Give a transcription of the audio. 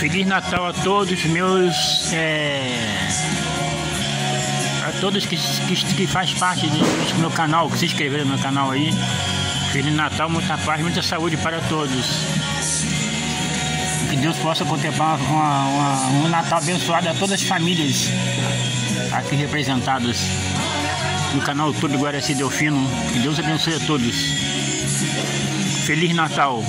Feliz Natal a todos meus. É, a todos que, que, que faz parte do meu canal, que se inscreveram no meu canal aí. Feliz Natal, muita paz, muita saúde para todos. Que Deus possa contemplar uma, uma, um Natal abençoado a todas as famílias aqui representadas no canal YouTube Guaraci Delfino. Que Deus abençoe a todos. Feliz Natal.